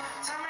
Tell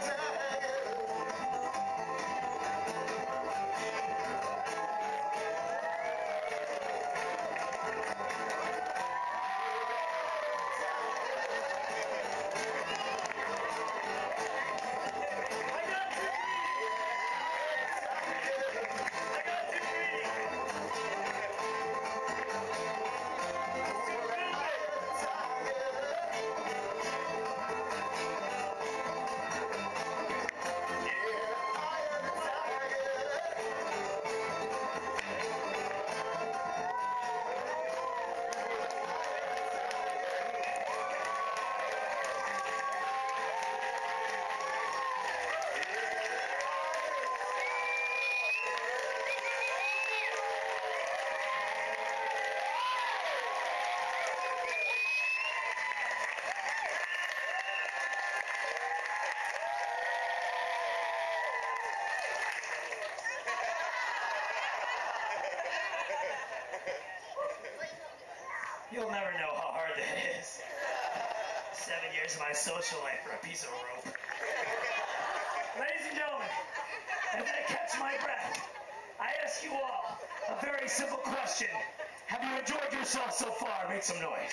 You'll Seven years of my social life for a piece of rope. Ladies and gentlemen, I'm going to catch my breath, I ask you all a very simple question. Have you enjoyed yourself so far? Make some noise.